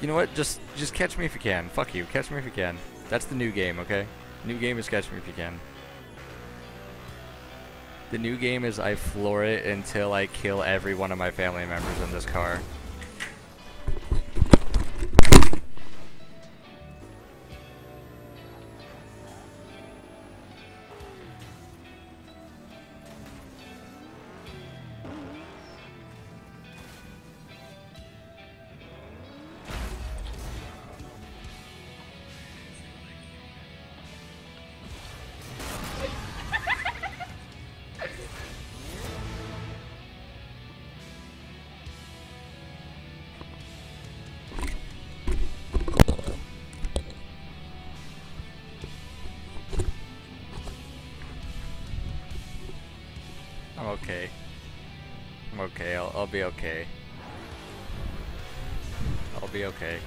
You know what? Just just catch me if you can. Fuck you. Catch me if you can. That's the new game, okay? New game is catch me if you can. The new game is I floor it until I kill every one of my family members in this car. I'm okay. I'm okay. I'll, I'll be okay. I'll be okay.